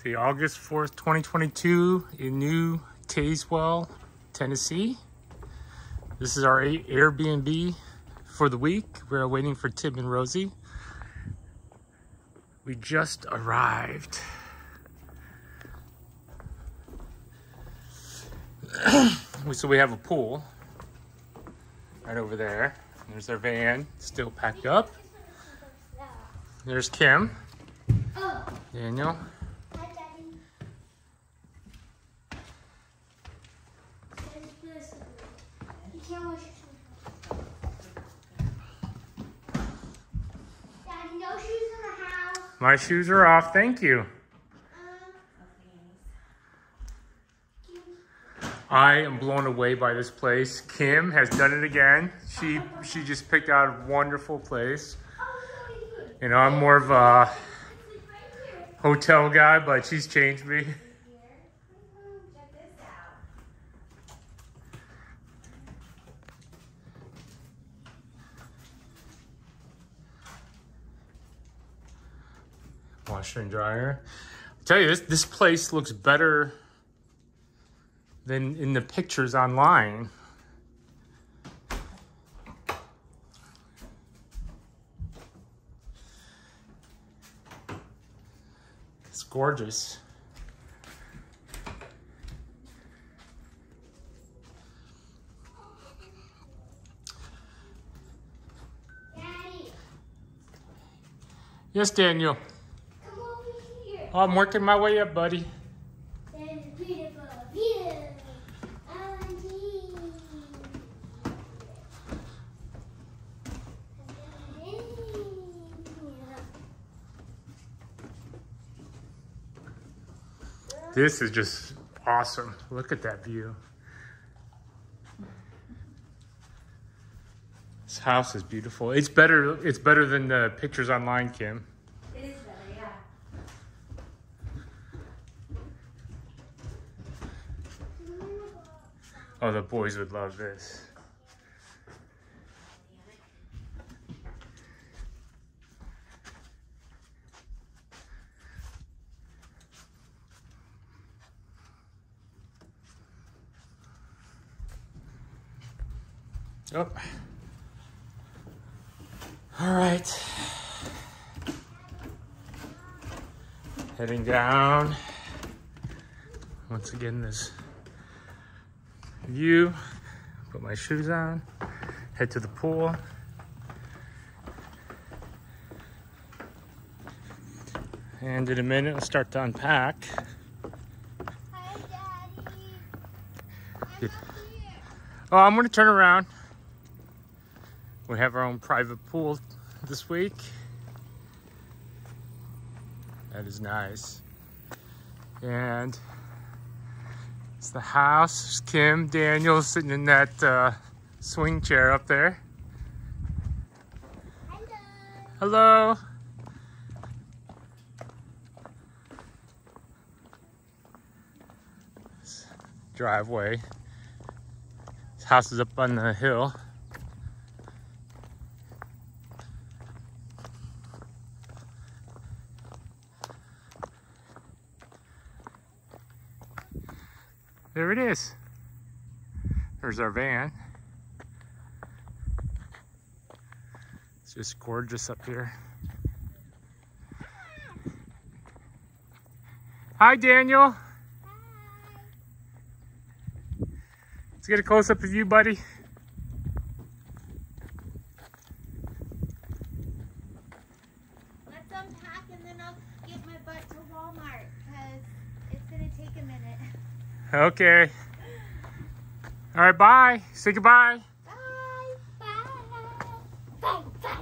See, August 4th, 2022 in New Tazewell, Tennessee. This is our Airbnb for the week. We're waiting for Tim and Rosie. We just arrived. so we have a pool right over there. There's our van, still packed up. There's Kim, oh. Daniel. My shoes are off, thank you. I am blown away by this place. Kim has done it again. She she just picked out a wonderful place. You know, I'm more of a hotel guy, but she's changed me. Washer and dryer. I tell you, this this place looks better than in the pictures online. It's gorgeous. Yes, Daniel. come over here. Oh, Oh, I'm working my way up, buddy. There's a beautiful view. Auntie. This is just awesome. Look at that view. This house is beautiful. It's better. It's better than the pictures online, Kim. It is better, yeah. Oh, the boys would love this. Oh. All right. Heading down. Once again, this view, put my shoes on, head to the pool. And in a minute, I'll start to unpack. Hi, Daddy. I'm here. Oh, I'm gonna turn around. We have our own private pool this week. That is nice. And it's the house. Kim, Daniels sitting in that uh, swing chair up there. Hello. Hello. Driveway. This house is up on the hill. There it is. There's our van. It's just gorgeous up here. Hi, Daniel. Let's get a close up of you, buddy. Let's unpack and then I'll get my butt to Walmart because it's going to take a minute. Okay. All right, bye. Say goodbye. Bye. Bye. Bye. Bye.